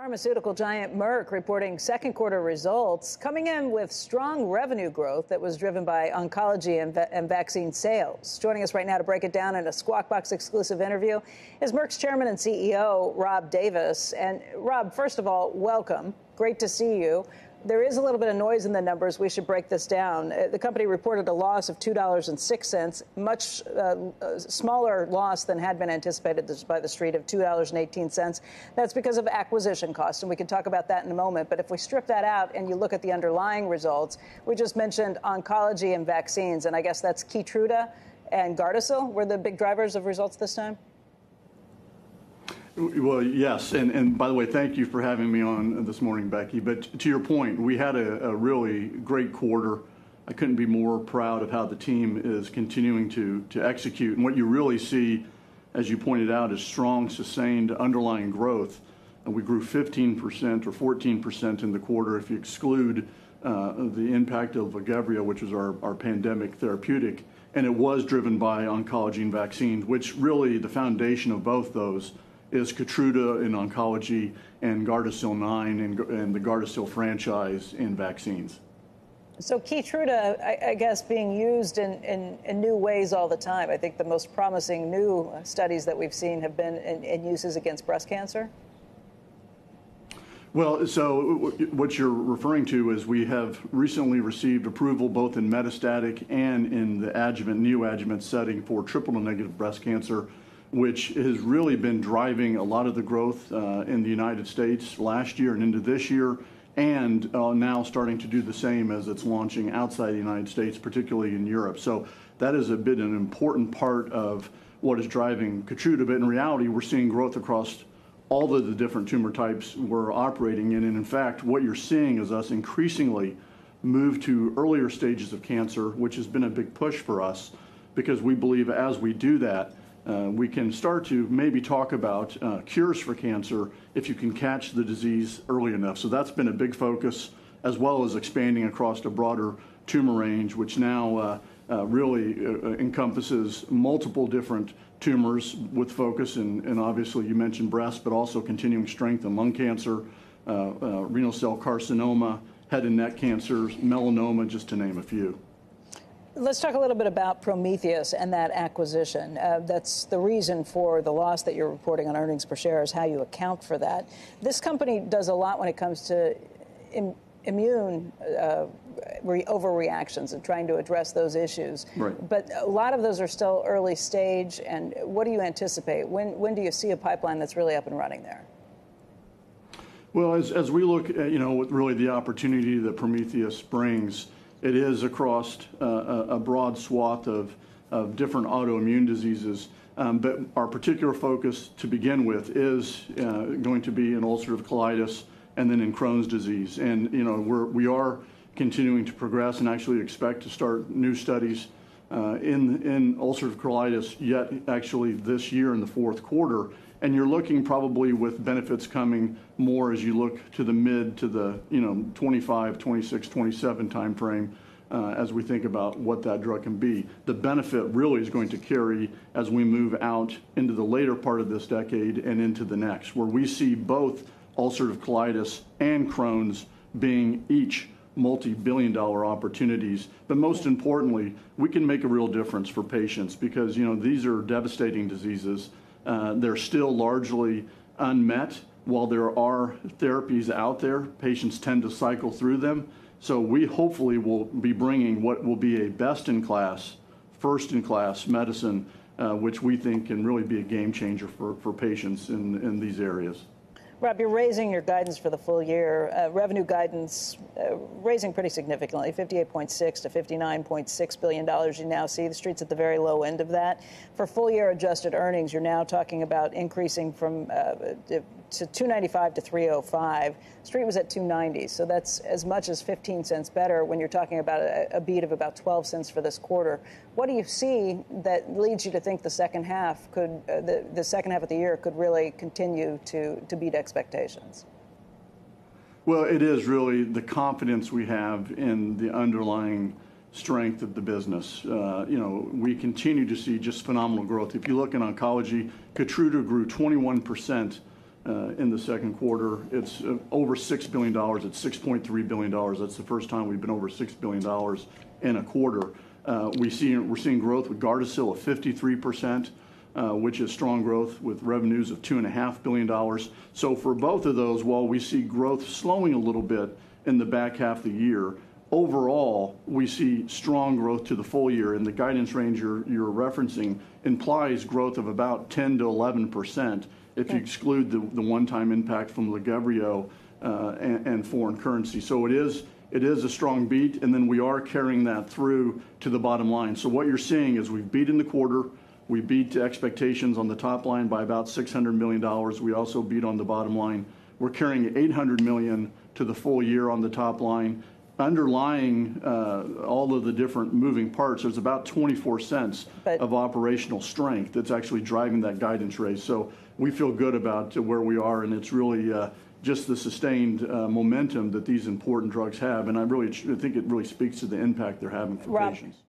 Pharmaceutical giant Merck reporting second quarter results, coming in with strong revenue growth that was driven by oncology and, and, vaccine sales. Joining us right now to break it down in a Squawk Box exclusive interview is Merck's chairman and CEO, Rob Davis. And Rob, first of all, welcome. Great to see you. There is a little bit of noise in the numbers. We should break this down. Uh, the company reported a loss of $2.06, much uh, smaller loss than had been anticipated by the street of $2.18. That's because of acquisition costs, and we can talk about that in a moment. But if we strip that out and you look at the underlying results, we just mentioned oncology and vaccines, and I guess that's Keytruda and Gardasil were the big drivers of results this time? Well, yes, and, and by the way, thank you for having me on this morning, Becky. But to your point, we had a, a really great quarter. I couldn't be more proud of how the team is continuing to, to execute. And what you really see, as you pointed out, is strong, sustained underlying growth. And we grew 15% or 14% in the quarter if you exclude uh, the impact of Lagevrio, which is our, our pandemic therapeutic. And it was driven by oncology and vaccines, which really the foundation of both those is Keytruda in oncology and Gardasil 9 and, and the Gardasil franchise in vaccines. So Keytruda, I, I guess, being used in, in, in, new ways all the time. I think the most promising new studies that we've seen have been in, in uses against breast cancer. Well, so what you're referring to is we have recently received approval both in metastatic and in the adjuvant, neoadjuvant setting for triple negative breast cancer which has really been driving a lot of the growth uh, in the United States last year and into this year, and uh, now starting to do the same as it's launching outside the United States, particularly in Europe. So that has been an important part of what is driving Keytruda. But in reality, we're seeing growth across all of the different tumor types we're operating in. And in fact, what you're seeing is us increasingly move to earlier stages of cancer, which has been a big push for us because we believe as we do that, uh, we can start to maybe talk about uh, cures for cancer if you can catch the disease early enough. So that's been a big focus, as well as expanding across a broader tumor range, which now uh, uh really uh, encompasses multiple different tumors with focus, and, and, obviously you mentioned breast, but also continuing strength in lung cancer, renal cell carcinoma, head and neck cancers, melanoma, just to name a few. Let's talk a little bit about Prometheus and that acquisition. Uh, that's the reason for the loss that you're reporting on earnings per share is how you account for that. This company does a lot when it comes to Im- immune uh, re- overreactions and trying to address those issues. Right. But a lot of those are still early stage. And what do you anticipate? When, when do you see a pipeline that's really up and running there? Well, as, as we look at, you know, really the opportunity that Prometheus brings, it is across uh, a, broad swath of, of different autoimmune diseases. Um, but our particular focus to begin with is uh, going to be in ulcerative colitis and then in Crohn's disease. And, you know, we're, we are continuing to progress and actually expect to start new studies uh, in, in ulcerative colitis yet actually this year in the fourth quarter and you're looking probably with benefits coming more as you look to the mid to the you know 25 26 27 timeframe uh, as we think about what that drug can be. The benefit really is going to carry as we move out into the later part of this decade and into the next where we see both ulcerative colitis and crohn's being each multi-billion dollar opportunities but most importantly we can make a real difference for patients because you know these are devastating diseases uh, they're still largely unmet. While there are therapies out there, patients tend to cycle through them. So we hopefully will be bringing what will be a best-in-class, first-in-class medicine, uh, which we think can really be a game changer for, for patients in, in these areas. Rob, you're raising your guidance for the full year. Uh, revenue guidance uh, raising pretty significantly, 58.6 to 59.6 billion dollars. You now see the streets at the very low end of that. For full year adjusted earnings, you're now talking about increasing from uh, to 295 to 305. Street was at 290, so that's as much as 15 cents better when you're talking about a, a, beat of about 12 cents for this quarter. What do you see that leads you to think the second half could, uh, the, the second half of the year could really continue to, to beat expectations? Well, it is really the confidence we have in the underlying strength of the business. Uh, you know, we continue to see just phenomenal growth. If you look in oncology, Keytruda grew 21 percent uh, in the second quarter. It's uh, over $6 billion. It's $6.3 billion. That's the first time we've been over $6 billion in a quarter. We see, we're seeing growth with Gardasil of 53%, uh, which is strong growth with revenues of $2.5 billion. So for both of those, while we see growth slowing a little bit in the back half of the year, overall, we see strong growth to the full year, and the guidance range you're, you're referencing implies growth of about 10 to 11 percent if you exclude the, the one-time impact from Lagevrio uh, and, and foreign currency. So it is it is a strong beat, and then we are carrying that through to the bottom line. So what you're seeing is we've beat in the quarter. We beat expectations on the top line by about $600 million. We also beat on the bottom line. We're carrying 800 million to the full year on the top line underlying uh, all of the different moving parts, there's about 24 cents But- of operational strength that's actually driving that guidance raise. So we feel good about where we are, and it's really uh, just the sustained uh, momentum that these important drugs have. And I really I think it really speaks to the impact they're having for patients.